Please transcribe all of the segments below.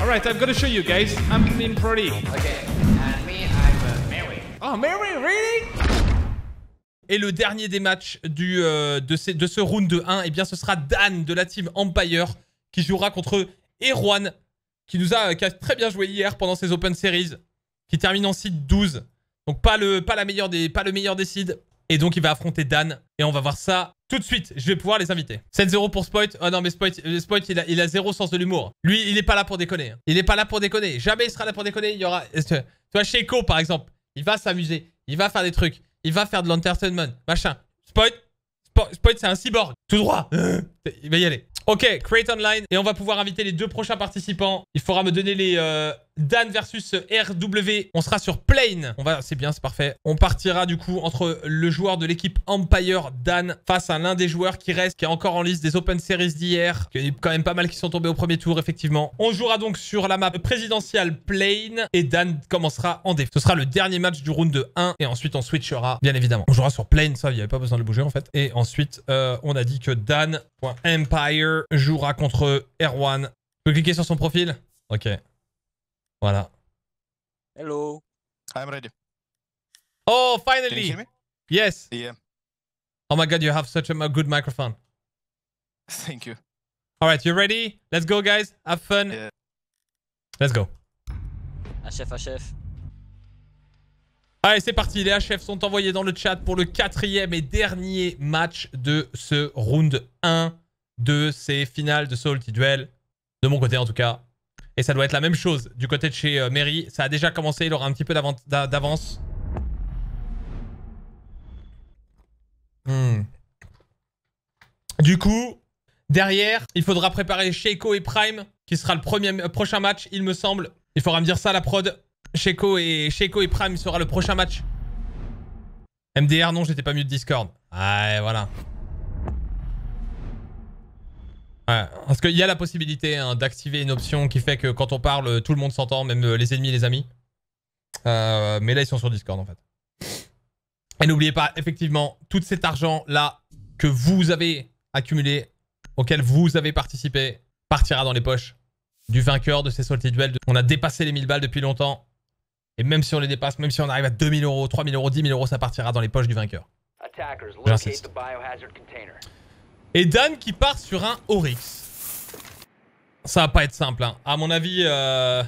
Alright, I'm gonna show you guys. I'm in. Okay, and me, I'm uh, Mary. Oh, Mary, really? Et le dernier des matchs du, euh, de, ces- de ce round de 1, eh bien, ce sera Dan de la team Empire qui jouera contre Erwan, qui nous a, qui a très bien joué hier pendant ses Open Series, qui termine en seed 12. Donc pas le, pas la meilleure des, pas le meilleur des seeds. Et donc il va affronter Dan. Et on va voir ça tout de suite. Je vais pouvoir les inviter. 7-0 pour Spoit. Oh non mais Spoit, euh, Spoit il, a, zéro sens de l'humour. Lui, il est pas là pour déconner. hein. Il est pas là pour déconner. Jamais il sera là pour déconner. Il y aura... Tu vois, par exemple, il va s'amuser. Il va faire des trucs. Il va faire de l'entertainment. Machin. Spoit, Spo- Spoit c'est un cyborg. Tout droit. Il va y aller. Ok, create online. Et on va pouvoir inviter les deux prochains participants. Il faudra me donner les euh, Dan versus RW. On sera sur Plane. On va, c'est bien, c'est parfait. On partira du coup entre le joueur de l'équipe Empire, Dan, face à l'un des joueurs qui reste, qui est encore en liste des Open Series d'hier. Il y a quand même pas mal qui sont tombés au premier tour, effectivement. On jouera donc sur la map présidentielle Plane. Et Dan commencera en défense. Ce sera le dernier match du round de 1. Et ensuite, on switchera, bien évidemment. On jouera sur Plane, ça, il n'y avait pas besoin de bouger en fait. Et ensuite, euh, on a dit que Dan.empire jouera contre Erwan. Tu peux cliquer sur son profil? Ok. Voilà. Hello. I'm ready. Oh, Can you finally! hear me? Yes! Yeah. Oh my god, you have such a good microphone. Thank you. Alright, you ready? Let's go, guys. Have fun. Yeah. Let's go. HF, HF. Allez, c'est parti. Les HF sont envoyés dans le chat pour le quatrième et dernier match de ce round 1 de ces finales de Salty Duel. De mon côté, en tout cas. Et ça doit être la même chose du côté de chez euh, Mary. Ça a déjà commencé. Il aura un petit peu d'avance. Hmm. Du coup, derrière, il faudra préparer Sheiko et Prime, qui sera le euh, prochain match, il me semble. Il faudra me dire ça, la prod. Sheiko et, Sheiko et Prime sera le prochain match. MDR, non, j'étais pas mieux de Discord. Ouais, voilà. Parce qu'il y a la possibilité hein, d'activer une option qui fait que quand on parle, tout le monde s'entend, même euh, les ennemis et les amis. Euh, mais là, ils sont sur Discord, en fait. Et n'oubliez pas, effectivement, tout cet argent-là que vous avez accumulé, auquel vous avez participé, partira dans les poches du vainqueur de ces Salty Duels. On a dépassé les 1000 balles depuis longtemps. Et même si on les dépasse, même si on arrive à 2000 euros, 3000 euros, 10 000 euros, ça partira dans les poches du vainqueur. J'insiste. Et Dan qui part sur un Oryx. Ça va pas être simple. Hein. À mon avis, euh...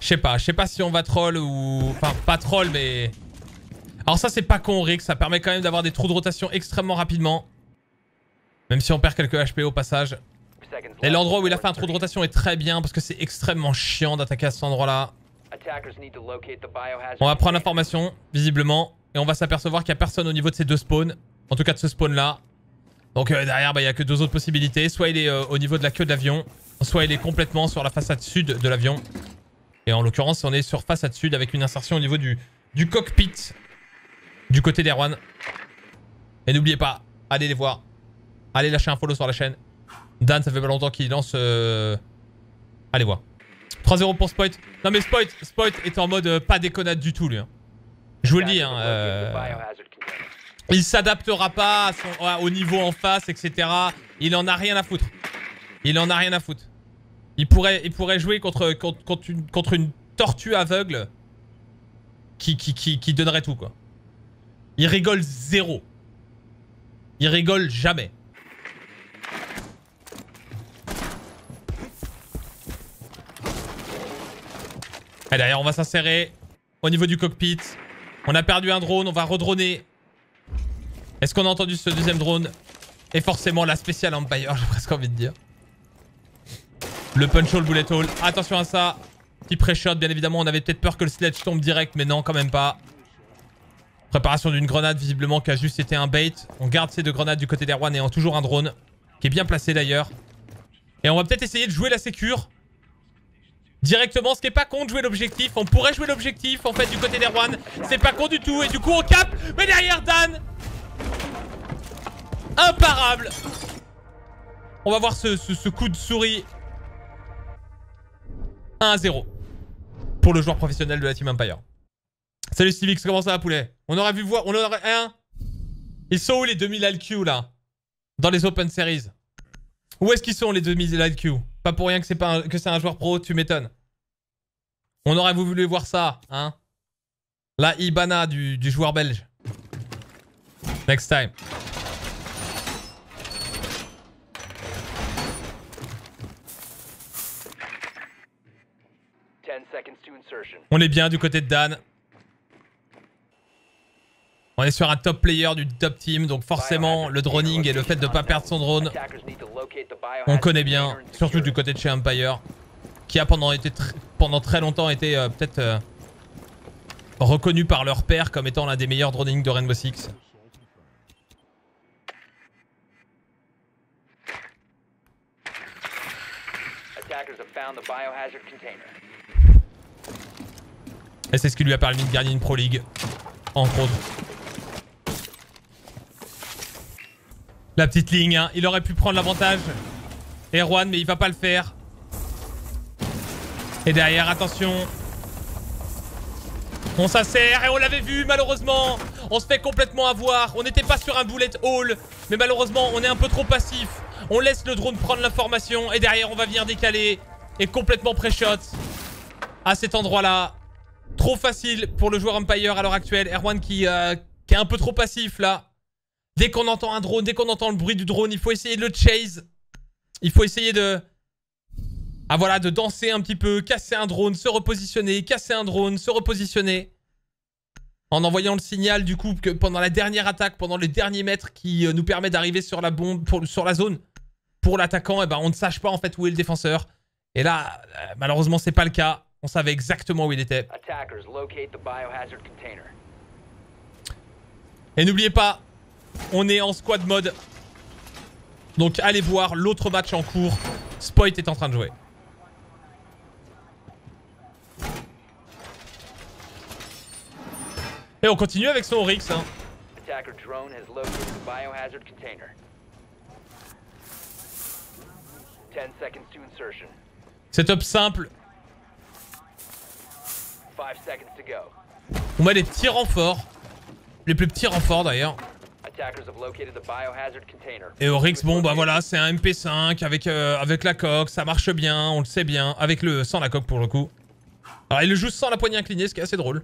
je sais pas. Je sais pas si on va troll ou... Enfin, pas troll, mais... Alors ça, c'est pas con Oryx. Ça permet quand même d'avoir des trous de rotation extrêmement rapidement. Même si on perd quelques HP au passage. Et l'endroit où il a fait un trou de rotation est très bien parce que c'est extrêmement chiant d'attaquer à cet endroit-là. On va prendre l'information, visiblement, et on va s'apercevoir qu'il n'y a personne au niveau de ces deux spawns. En tout cas de ce spawn-là. Donc euh, derrière, bah, il n'y a que deux autres possibilités. Soit il est euh, au niveau de la queue de l'avion, soit il est complètement sur la façade sud de l'avion. Et en l'occurrence, on est sur façade sud avec une insertion au niveau du, cockpit du côté d'Erwan. Et n'oubliez pas, allez les voir. Allez lâcher un follow sur la chaîne. Dan, ça fait pas longtemps qu'il lance... euh, Allez voir. 3-0 pour Spoit. Non mais Spoit, Spoit est en mode euh, pas déconnade du tout lui. hein. Je vous le dis, hein, euh, il s'adaptera pas au niveau en face, etc. Il en a rien à foutre. Il en a rien à foutre. Il pourrait, jouer contre, une, tortue aveugle qui, qui, qui, qui donnerait tout, quoi. Il rigole zéro. Il rigole jamais. Et derrière, on va s'insérer au niveau du cockpit. On a perdu un drone, on va redroner. Est-ce qu'on a entendu ce deuxième drone? Et forcément la spéciale Empire, j'ai presque envie de dire. Le punch hole, bullet hole. Attention à ça. Petit pré-shot, bien évidemment. On avait peut-être peur que le sledge tombe direct, mais non, quand même pas. Préparation d'une grenade, visiblement, qui a juste été un bait. On garde ces deux grenades du côté d'Erwan et toujours un drone. Qui est bien placé d'ailleurs. Et on va peut-être essayer de jouer la sécure. Directement, ce qui est pas con de jouer l'objectif. On pourrait jouer l'objectif, en fait, du côté d'Erwan. C'est pas con du tout. Et du coup, on cap. Mais derrière, Dan Imparable On va voir ce coup de souris. 1-0. Pour le joueur professionnel de la Team Empire. Salut Stevix, comment ça va poulet? On aurait vu voir... On aurait... Hein? Ils sont où les 2000 LQ là? Dans les Open Series Où est-ce qu'ils sont les 2000 LQ Pas pour rien que c'est un- un joueur pro, tu m'étonnes. On aurait voulu voir ça, hein? La Ibana du joueur belge. Next time. On est bien du côté de Dan. On est sur un top player du top team, donc forcément le droning et le fait de pas perdre son drone, on connaît bien, surtout du côté de chez Empire, qui a pendant très longtemps été euh, peut-être euh, reconnu par leur père comme étant l'un des meilleurs droning de Rainbow Six. Attackers have found the biohazard container. Et c'est ce qui lui a permis de gagner une Pro League, entre autres. La petite ligne, hein. il aurait pu prendre l'avantage. Erwan, mais il va pas le faire. Et derrière, attention. On s'assert et on l'avait vu malheureusement. On se fait complètement avoir. On n'était pas sur un bullet hall. Mais malheureusement, on est un peu trop passif. On laisse le drone prendre l'information. Et derrière, on va venir décaler. Et complètement pré-shot. À cet endroit-là. Trop facile pour le joueur Empire à l'heure actuelle. Erwan qui, euh, qui est un peu trop passif là. Dès qu'on entend un drone, dès qu'on entend le bruit du drone, il faut essayer de le chase. Il faut essayer de... Ah voilà, de danser un petit peu, casser un drone, se repositionner, casser un drone, se repositionner. En envoyant le signal du coup que pendant la dernière attaque, pendant les derniers mètres qui euh, nous permet d'arriver sur la bombe, sur la zone, pour l'attaquant, eh ben, on ne sache pas en fait où est le défenseur. Et là, euh, malheureusement, c'est pas le cas. On savait exactement où il était. Et n'oubliez pas, on est en squad mode. Donc allez voir l'autre match en cours. Spoit est en train de jouer. Et on continue avec son Oryx. Hein. Attacker drone has located the biohazard container. Ten seconds to insertion. Setup simple. Five seconds to go. On met des petits renforts. Les plus petits renforts d'ailleurs. Et Oryx, bon bah voilà, c'est un MP5 avec, euh, avec la coque, ça marche bien, on le sait bien. Avec le sans la coque pour le coup. Alors il le joue sans la poignée inclinée, ce qui est assez drôle.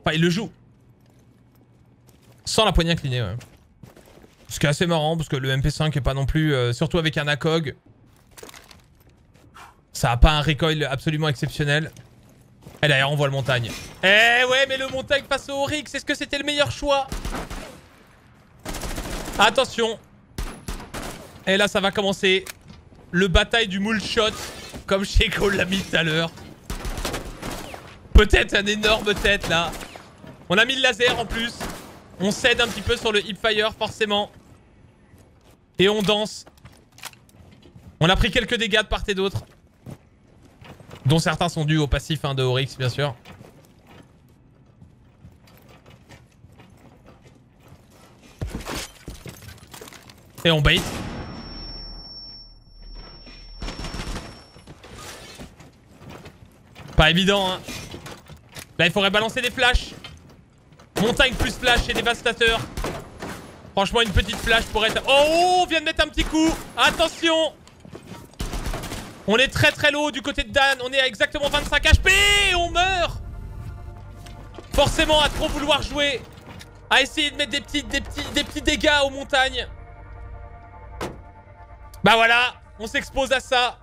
Enfin, il le joue. Sans la poignée inclinée, ouais. Ce qui est assez marrant, parce que le MP5 est pas non plus... euh, surtout avec un ACOG. Ça a pas un recoil absolument exceptionnel. Et d'ailleurs, on voit le montagne. Eh ouais, mais le montagne face au Oryx, est-ce que c'était le meilleur choix? Attention. Et là, ça va commencer. Le bataille du moule. Comme Sheko l'a mis tout à l'heure. Peut-être un énorme tête là. On a mis le laser en plus. On cède un petit peu sur le hipfire forcément. Et on danse. On a pris quelques dégâts de part et d'autre. Dont certains sont dus au passif hein, de Oryx bien sûr. Et on bait. Pas évident, hein. Là, il faudrait balancer des flashs. Montagne plus flash, c'est dévastateur. Franchement, une petite flash pourrait être... Oh, on vient de mettre un petit coup. Attention. On est très très low du côté de Dan. On est à exactement 25 HP. On meurt. Forcément, à trop vouloir jouer. À essayer de mettre des petits, des petits, des petits dégâts aux montagnes. Bah voilà, on s'expose à ça.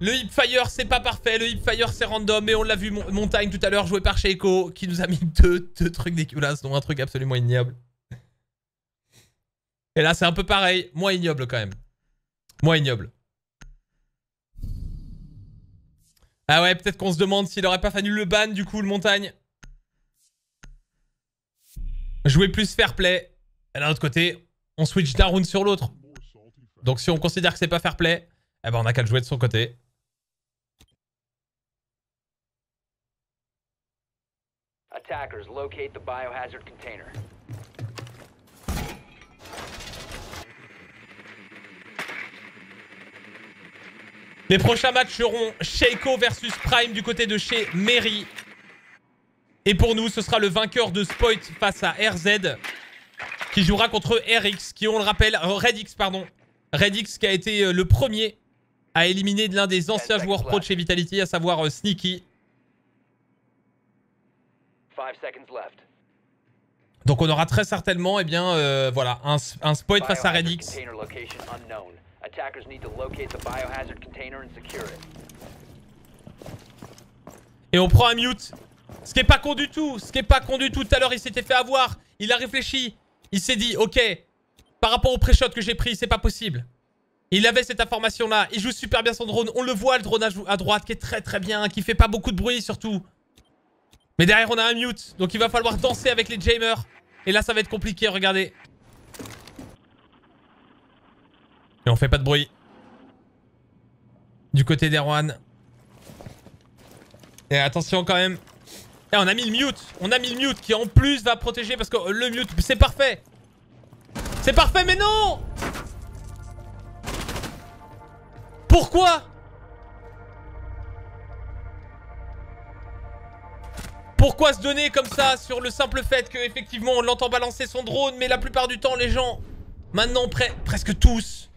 Le hipfire, c'est pas parfait. Le hipfire, c'est random. Et on l'a vu, Mon- Montagne, tout à l'heure, joué par Sheiko, qui nous a mis deux, deux trucs dégueulasses, dont un truc absolument ignoble. Et là, c'est un peu pareil. Moins ignoble, quand même. Moins ignoble. Ah ouais, peut-être qu'on se demande s'il aurait pas fallu le ban, du coup, le Montagne. Jouer plus fair play. Et d'un autre côté, on switch d'un round sur l'autre. Donc si on considère que c'est pas fair play, eh ben on a qu'à le jouer de son côté. Attackers locate the biohazard container. Les prochains matchs seront Sheiko versus Prime du côté de chez Mary. Et pour nous, ce sera le vainqueur de Spoit face à RZ qui jouera contre RX, qui on le rappelle, Redix pardon. Redix qui a été euh, le premier à éliminer l'un des anciens joueurs pro de chez Vitality, à savoir euh, Sneaky. Donc on aura très certainement, eh bien, euh, voilà, un, un spoil face à Redix. Et on prend un mute. Ce qui est pas con du tout. Ce qui est pas con du tout. Tout à l'heure, il s'était fait avoir. Il a réfléchi. Il s'est dit, ok, par rapport au pré-shot que j'ai pris, c'est pas possible. Il avait cette information-là. Il joue super bien son drone. On le voit, le drone à, à droite, qui est très très bien, qui fait pas beaucoup de bruit surtout. Mais derrière, on a un mute. Donc il va falloir danser avec les jamers. Et là, ça va être compliqué, regardez. On fait pas de bruit. Du côté d'Erwan. Et attention quand même. Et on a mis le mute. On a mis le mute qui en plus va protéger parce que le mute, c'est parfait. C'est parfait, mais non Pourquoi? Pourquoi se donner comme ça sur le simple fait que effectivement on l'entend balancer son drone, mais la plupart du temps les gens, maintenant pre- presque tous,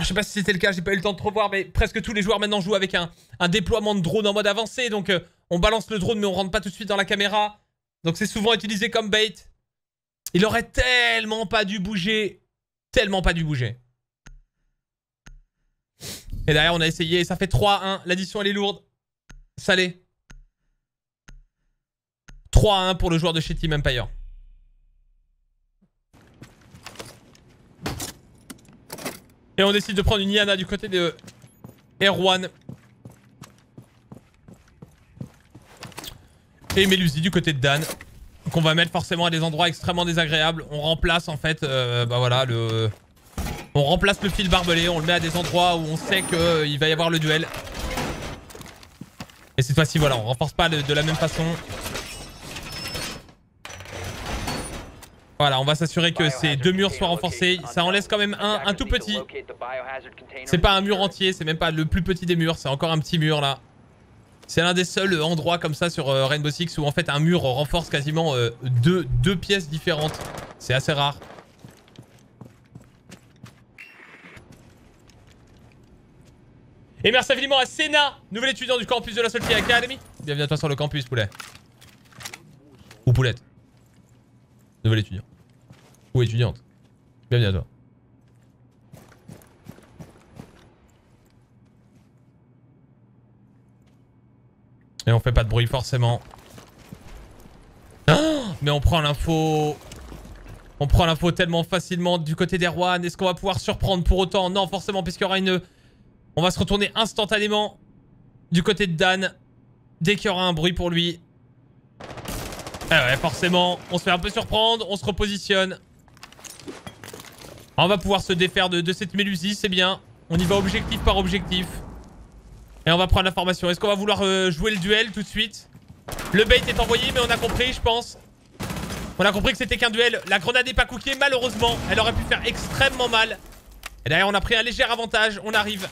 je sais pas si c'était le cas, j'ai pas eu le temps de trop voir, mais presque tous les joueurs maintenant jouent avec un, un déploiement de drone en mode avancé, donc euh, on balance le drone mais on rentre pas tout de suite dans la caméra, donc c'est souvent utilisé comme bait. Il aurait tellement pas dû bouger, tellement pas dû bouger. Et derrière on a essayé, ça fait 3-1, l'addition elle est lourde, salé. 3-1 pour le joueur de chez Team Empire. Et on décide de prendre une Yana du côté de Erwan. Et Melusi du côté de Dan. Qu'on va mettre forcément à des endroits extrêmement désagréables. On remplace en fait, euh, bah voilà, le... On remplace le fil barbelé, on le met à des endroits où on sait qu'il va y avoir le duel. Et cette fois-ci, voilà, on renforce pas de la même façon. Voilà, on va s'assurer que ces deux murs soient renforcés. Ça en laisse quand même un, un tout petit. C'est pas un mur entier, c'est même pas le plus petit des murs, c'est encore un petit mur là. C'est l'un des seuls endroits comme ça sur euh, Rainbow Six où en fait un mur renforce quasiment euh, deux, deux pièces différentes. C'est assez rare. Et merci infiniment à Senna, nouvel étudiant du campus de la Salty Academy. Bienvenue à toi sur le campus, poulet. Ou poulette. Nouvel étudiant. Ou étudiante. Bienvenue à toi. Et on fait pas de bruit forcément. Ah Mais on prend l'info. On prend l'info tellement facilement du côté d'Erwan. Est-ce qu'on va pouvoir surprendre pour autant? Non, forcément, puisqu'il y aura une... On va se retourner instantanément du côté de Dan. Dès qu'il y aura un bruit pour lui. Eh ouais, forcément, on se fait un peu surprendre. On se repositionne. On va pouvoir se défaire de, cette mélusie, c'est bien. On y va objectif par objectif. Et on va prendre l'information. Est-ce qu'on va vouloir euh, jouer le duel tout de suite? Le bait est envoyé, mais on a compris, je pense. On a compris que c'était qu'un duel. La grenade n'est pas cookée, malheureusement. Elle aurait pu faire extrêmement mal. Et derrière, on a pris un léger avantage. On arrive.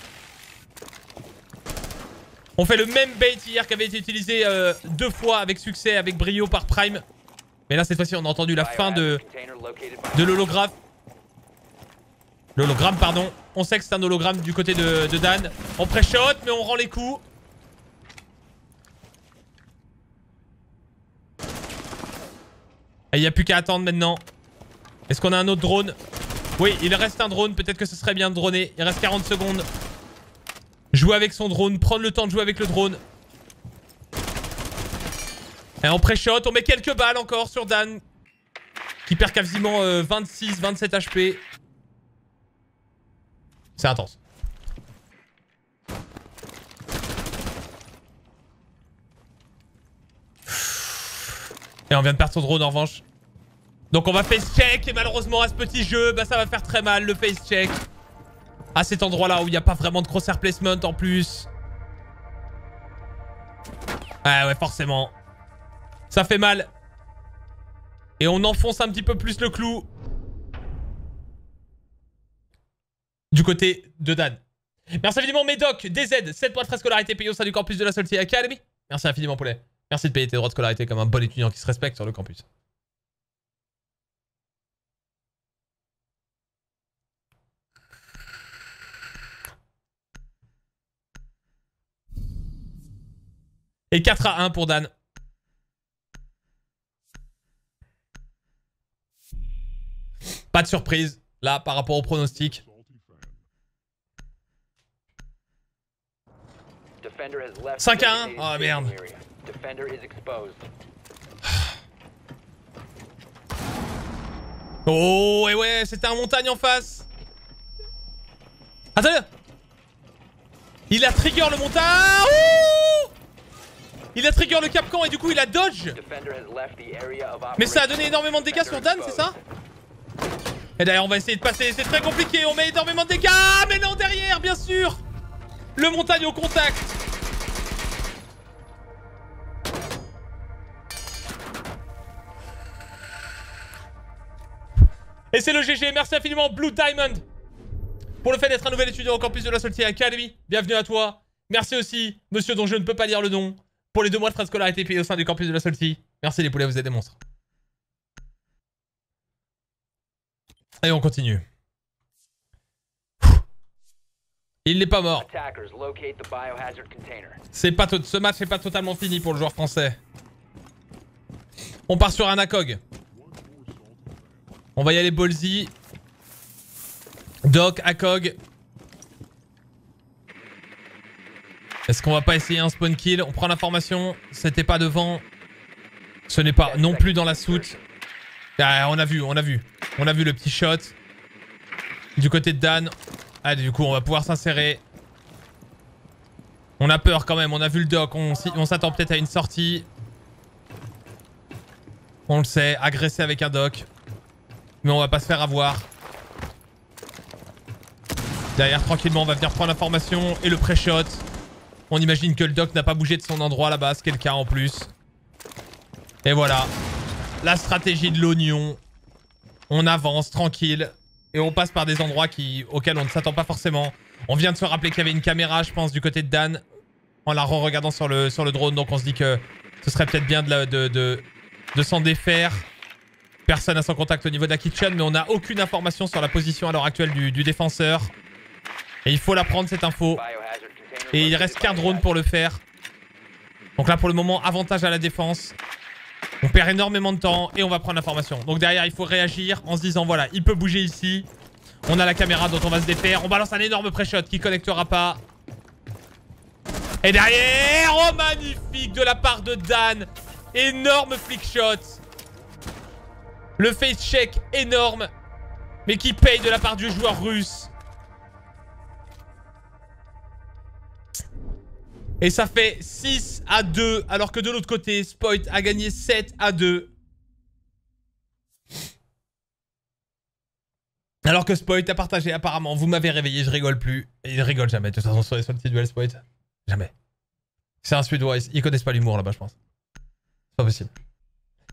On fait le même bait hier qui avait été utilisé euh, deux fois avec succès, avec brio par Prime. Mais là, cette fois-ci, on a entendu la fin de, de l'holographe. L'hologramme, pardon. On sait que c'est un hologramme du côté de, de Dan. On pré-shot, mais on rend les coups. Et il n'y a plus qu'à attendre maintenant. Est-ce qu'on a un autre drone? Oui, il reste un drone. Peut-être que ce serait bien de droner. Il reste 40 secondes. Jouer avec son drone. Prendre le temps de jouer avec le drone. Et on pré-shot. On met quelques balles encore sur Dan. Qui perd quasiment euh, 26, 27 HP. C'est intense. Et on vient de perdre son drone en revanche. Donc on va face check et malheureusement à ce petit jeu, bah ça va faire très mal le face check. À cet endroit là où il n'y a pas vraiment de crosshair placement en plus. Ah ouais forcément. Ça fait mal. Et on enfonce un petit peu plus le clou. Du côté de Dan. Merci infiniment Médoc, DZ, 7 points de frais scolarité payés au sein du campus de la Salty Academy. Merci infiniment Poulet. Merci de payer tes droits de scolarité comme un bon étudiant qui se respecte sur le campus. Et 4 à 1 pour Dan. Pas de surprise, là, par rapport au pronostic. Defender has left 5 the à 1 designated Oh staging merde. Oh, et ouais, c'était un montagne en face. Attendez. Il a trigger le montagne. Il a trigger le capcan et du coup il a dodge. Mais ça a donné énormément de dégâts sur Dan, c'est ça Et d'ailleurs, on va essayer de passer. C'est très compliqué. On met énormément de dégâts. Ah, mais non, derrière, bien sûr. Le montagne au contact. Et c'est le GG. Merci infiniment, Blue Diamond, pour le fait d'être un nouvel étudiant au campus de la Salty Academy. Bienvenue à toi. Merci aussi, monsieur dont je ne peux pas lire le nom, pour les deux mois de frais de scolarité payés au sein du campus de la Salty. Merci les poulets, vous êtes des monstres. Et on continue. Il n'est pas mort. C'est pas ce match n'est pas totalement fini pour le joueur français. On part sur un ACOG. On va y aller ballsy. Doc, ACOG. Est-ce qu'on va pas essayer un spawn kill On prend l'information. C'était pas devant. Ce n'est pas non plus dans la soute. Ah, on a vu, on a vu. On a vu le petit shot. Du côté de Dan. Ah, du coup, on va pouvoir s'insérer. On a peur quand même, on a vu le doc, on, s'attend peut-être à une sortie. On le sait, agressé avec un doc. Mais on va pas se faire avoir. Derrière, tranquillement, on va venir prendre l'information et le pré-shot. On imagine que le doc n'a pas bougé de son endroit là-bas, ce qui est le cas en plus. Et voilà. La stratégie de l'oignon. On avance tranquille. Et on passe par des endroits auxquels on ne s'attend pas forcément. On vient de se rappeler qu'il y avait une caméra, je pense, du côté de Dan. En la re-regardant sur le, drone. Donc on se dit que ce serait peut-être bien de, s'en défaire. Personne n'a son contact au niveau de la kitchen. Mais on n'a aucune information sur la position à l'heure actuelle du, du défenseur. Et il faut la prendre cette info. Et il reste qu'un drone pour le faire. Donc là pour le moment, avantage à la défense. On perd énormément de temps et on va prendre l'information. Donc derrière, il faut réagir en se disant voilà, il peut bouger ici. On a la caméra dont on va se défaire. On balance un énorme pré-shot qui connectera pas. Et derrière, oh magnifique de la part de Dan. Énorme flick shot. Le face check énorme. Mais qui paye de la part du joueur russe. Et ça fait 6 à 2, alors que de l'autre côté, Spoit a gagné 7 à 2. Alors que Spoit a partagé apparemment, vous m'avez réveillé, je rigole plus. Il rigole jamais, de toute façon, sur les sorties duel Spoit. Jamais. C'est un Suédois, ils connaissent pas l'humour là-bas, je pense. C'est pas possible.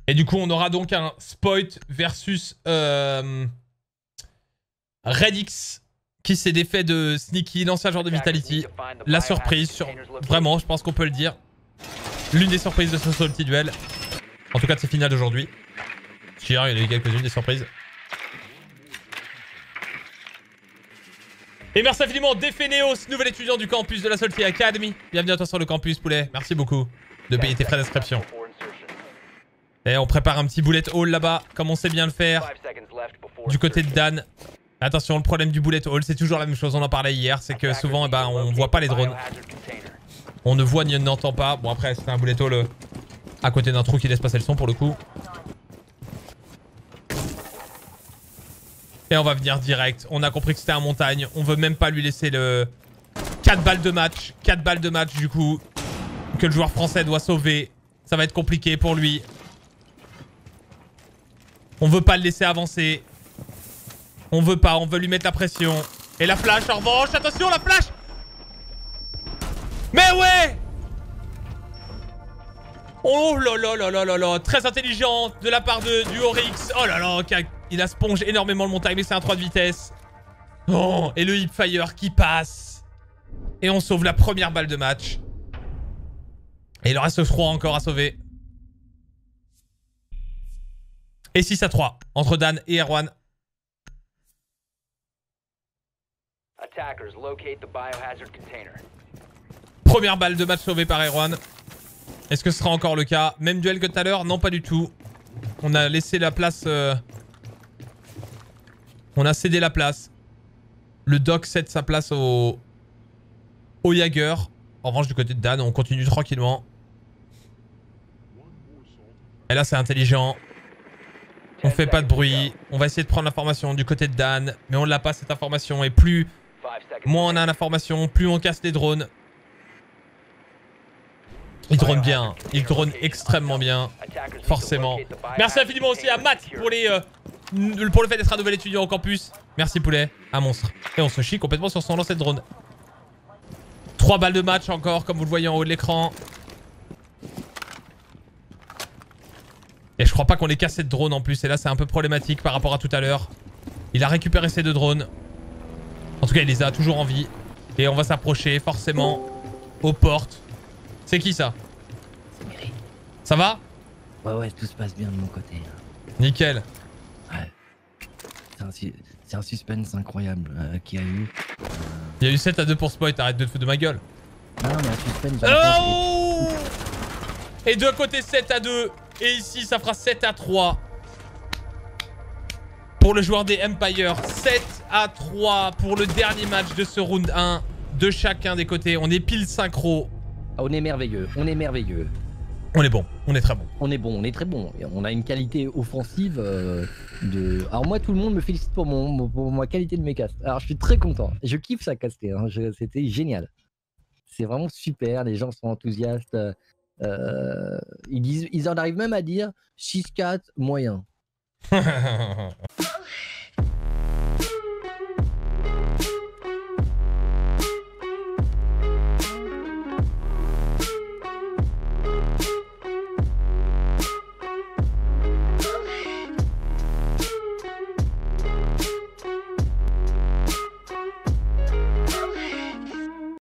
Et du coup, on aura donc un Spoit versus euh, Redix qui s'est défait de Sneaky, l'ancien joueur de Vitality. La surprise, sur... vraiment, je pense qu'on peut le dire. L'une des surprises de ce Salty Duel. En tout cas de ces finales d'aujourd'hui. Il y en a eu quelques-unes des surprises. Et merci infiniment Defeneos, nouvel étudiant du campus de la Salty Academy. Bienvenue à toi sur le campus, poulet. Merci beaucoup de payer tes frais d'inscription. Et on prépare un petit bullet hall là-bas, comme on sait bien le faire. Du côté de Dan. Attention, le problème du bullet hall, c'est toujours la même chose. On en parlait hier, c'est que souvent, eh ben, on voit pas les drones. On ne voit ni on n'entend pas. Bon, après, c'est un bullet hall euh, à côté d'un trou qui laisse passer le son pour le coup. Et on va venir direct. On a compris que c'était un montagne. On veut même pas lui laisser le... 4 balles de match. 4 balles de match, du coup. Que le joueur français doit sauver. Ça va être compliqué pour lui. On veut pas le laisser avancer. On veut pas, on veut lui mettre la pression. Et la flash en revanche, attention la flash Mais ouais Oh là là là là là là Très intelligent de la part de, du Oryx. Oh là là, il a sponge énormément le montagne, mais c'est un 3 de vitesse. Oh, et le hipfire qui passe. Et on sauve la première balle de match. Et il en reste 3 encore à sauver. Et 6 à 3 entre Dan et Erwan. Attackers locate the biohazard container. Première balle de match sauvée par Erwan. Est-ce que ce sera encore le cas? Même duel que tout à l'heure? Non, pas du tout. On a laissé la place... euh, On a cédé la place. Le Doc cède sa place au... Au Jagger. En revanche, du côté de Dan, on continue tranquillement. Et là, c'est intelligent. On fait pas de bruit. On va essayer de prendre l'information du côté de Dan. Mais on l'a pas, cette information. Et plus... Moins on a l'information, plus on casse les drones. Il drone bien, il drone extrêmement bien, forcément. Merci infiniment aussi à Matt pour, les, euh, pour le fait d'être un nouvel étudiant au campus. Merci poulet, un monstre. Et on se chie complètement sur son lancer de drone. 3 balles de match encore, comme vous le voyez en haut de l'écran. Et je crois pas qu'on ait cassé de drone en plus, et là c'est un peu problématique par rapport à tout à l'heure. Il a récupéré ses deux drones. En tout cas, il les a toujours en vie. Et on va s'approcher forcément aux portes. C'est qui ça? C'est. Ça va? Ouais, ouais, tout se passe bien de mon côté. Nickel. C'est un, su- c'est un suspense incroyable euh, qu'il y a eu. Il y a eu 7 à 2 pour Spoit, arrête de te foutre de ma gueule. Non, non, mais un suspense. Oh Et de côté 7 à 2. Et ici, ça fera 7 à 3. Pour le joueur des Empire. 7 à 3 pour le dernier match de ce round 1. De chacun des côtés. On est pile synchro. Ah, on est merveilleux, on est merveilleux. On est bon. On est très bon. On est bon, on est très bon. On a une qualité offensive euh, de. Alors moi, tout le monde me félicite pour mon, pour ma qualité de mes castes. Alors je suis très content. Je kiffe ça caster. hein. C'était génial. C'est vraiment super. Les gens sont enthousiastes. Euh, ils disent, ils en arrivent même à dire 6-4 moyen.